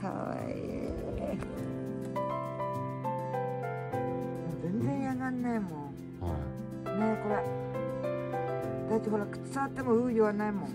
かわいい。全然嫌がんないもん。はねえこれ。だってほら口触ってもうー言わないもん。い